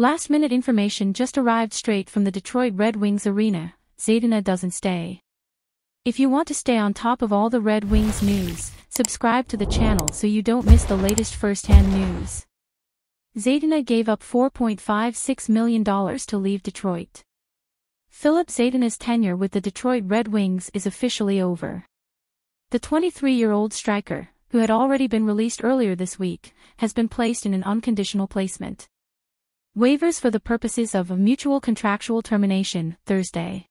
Last minute information just arrived straight from the Detroit Red Wings arena, Zadina doesn't stay. If you want to stay on top of all the Red Wings news, subscribe to the channel so you don't miss the latest first-hand news. Zadina gave up $4.56 million to leave Detroit. Filip Zadina's tenure with the Detroit Red Wings is officially over. The 23-year-old striker, who had already been released earlier this week, has been placed in an unconditional placement. Waivers for the purposes of a mutual contractual termination, Thursday.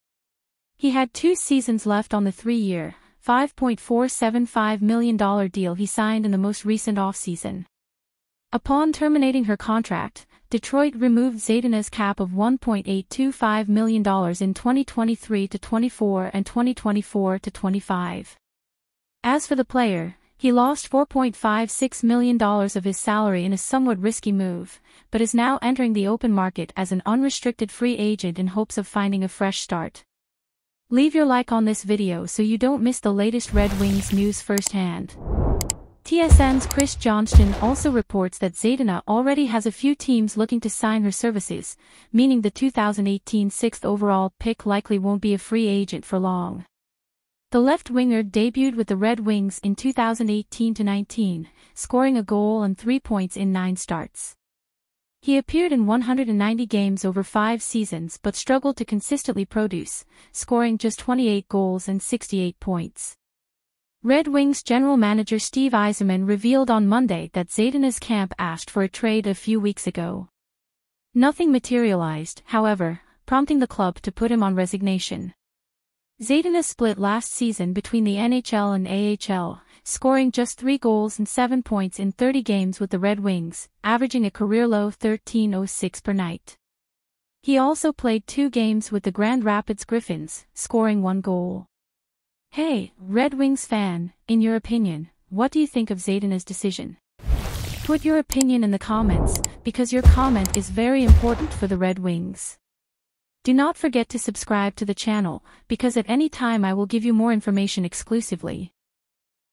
He had two seasons left on the three-year, $5.475 million deal he signed in the most recent offseason. Upon terminating her contract, Detroit removed Zadina's cap of $1.825 million in 2023 to 24 and 2024 to 25. As for the player, he lost $4.56 million of his salary in a somewhat risky move, but is now entering the open market as an unrestricted free agent in hopes of finding a fresh start. Leave your like on this video so you don't miss the latest Red Wings news firsthand. TSN's Chris Johnston also reports that Zadina already has a few teams looking to sign her services, meaning the 2018 sixth overall pick likely won't be a free agent for long. The left winger debuted with the Red Wings in 2018-19, scoring a goal and three points in nine starts. He appeared in 190 games over five seasons but struggled to consistently produce, scoring just 28 goals and 68 points. Red Wings general manager Steve Yzerman revealed on Monday that Zadina's camp asked for a trade a few weeks ago. Nothing materialized, however, prompting the club to put him on resignation. Zadina split last season between the NHL and AHL, scoring just 3 goals and 7 points in 30 games with the Red Wings, averaging a career-low 13.06 per night. He also played two games with the Grand Rapids Griffins, scoring one goal. Hey, Red Wings fan, in your opinion, what do you think of Zadina's decision? Put your opinion in the comments, because your comment is very important for the Red Wings. Do not forget to subscribe to the channel, because at any time I will give you more information exclusively.